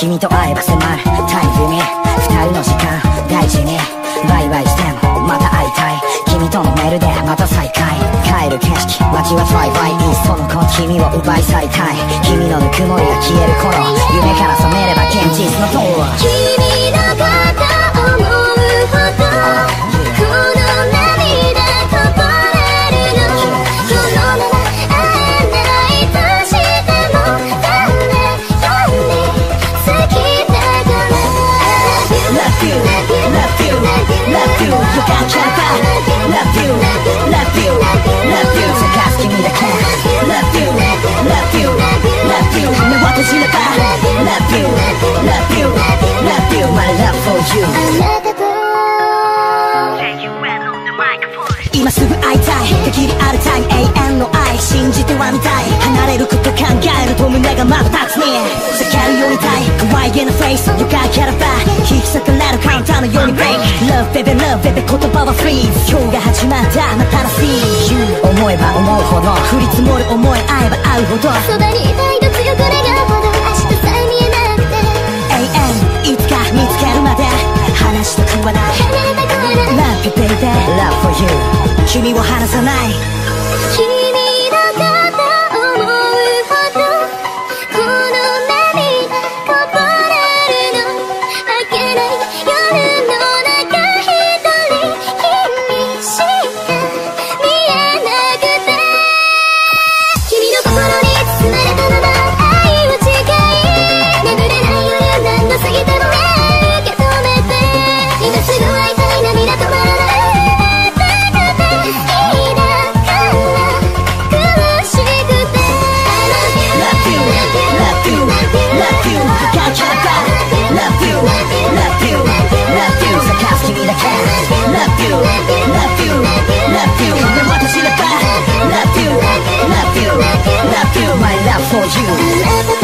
君と会えば迫るタイムに二人の時間大事にバイバイしてもまた会いたい君とのメールでまた再会帰る景色街はバイバイいっその子君を奪い去りたい君のぬくもりが消える頃夢から覚めれば現実の塔君 Love you, love you, love you You Look out, Jennifer Love you, love you, love you So guys, give me the clap Love you, love you, love you 내 와꾸지를 봐 Love you, love you, love you My love for you. you you the on microphone. you今すぐ会いたい限りあるタイム永遠の愛信じてはみたい離れること考えると胸がまばたくね叫るようにたい可愛げなフェイス l o baby o baby 言葉は freeze 今日が始まった新しい You 思えば思うほど降り積もる思い合えば合うほどそばにいたいと強く願うほど明日さえ見えなくて永遠いつか見つけるまで話したくはない離れたくはない Love you baby love for you 君を離さない love you Can't you back Love you, love you, love you the cast you need the cat Love you, love you, love you want to see the 봐 Love you, love you, love you My love for you